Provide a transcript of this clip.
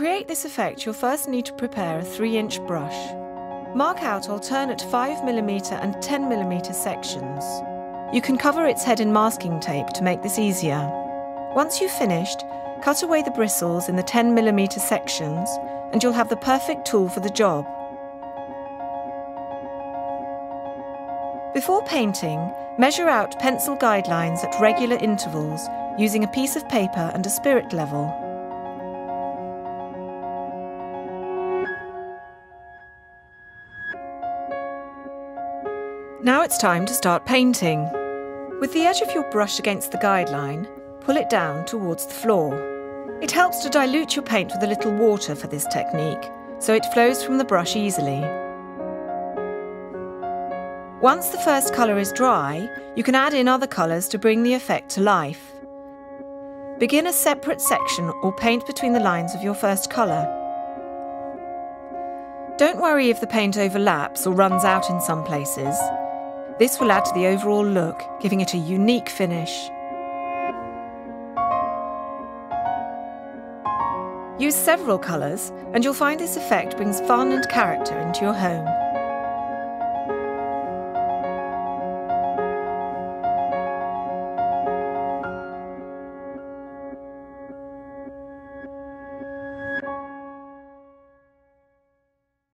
create this effect, you'll first need to prepare a 3 inch brush. Mark out alternate 5mm and 10mm sections. You can cover its head in masking tape to make this easier. Once you've finished, cut away the bristles in the 10mm sections and you'll have the perfect tool for the job. Before painting, measure out pencil guidelines at regular intervals using a piece of paper and a spirit level. Now it's time to start painting. With the edge of your brush against the guideline, pull it down towards the floor. It helps to dilute your paint with a little water for this technique, so it flows from the brush easily. Once the first colour is dry, you can add in other colours to bring the effect to life. Begin a separate section or paint between the lines of your first colour. Don't worry if the paint overlaps or runs out in some places. This will add to the overall look, giving it a unique finish. Use several colours and you'll find this effect brings fun and character into your home.